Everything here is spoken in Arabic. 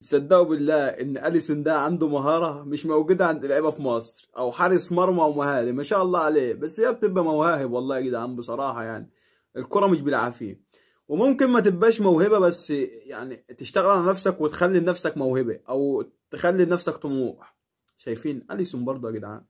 تصدقوا بالله إن أليسون ده عنده مهارة مش موجودة عند لعيبة في مصر أو حارس مرمى ومهاري ما شاء الله عليه بس هي بتبقى مواهب والله يا جدعان بصراحة يعني. الكرة مش بالعافية. وممكن ما تبقاش موهبة بس يعني تشتغل على نفسك وتخلي لنفسك موهبة أو تخلي لنفسك طموح. شايفين أليسون برضه يا جدعان؟